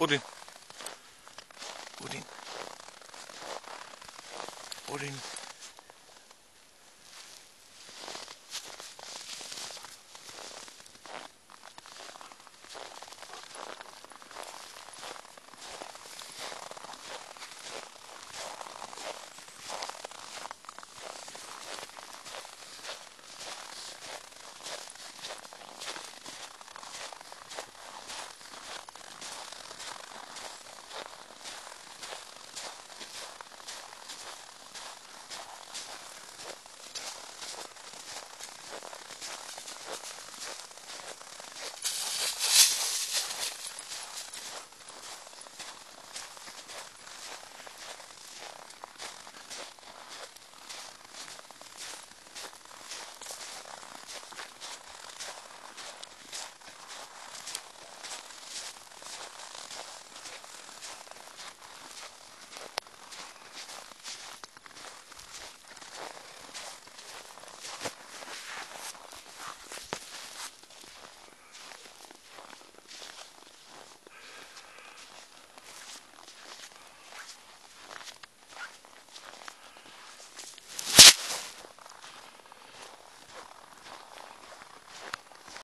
Odin. Odin. Odin.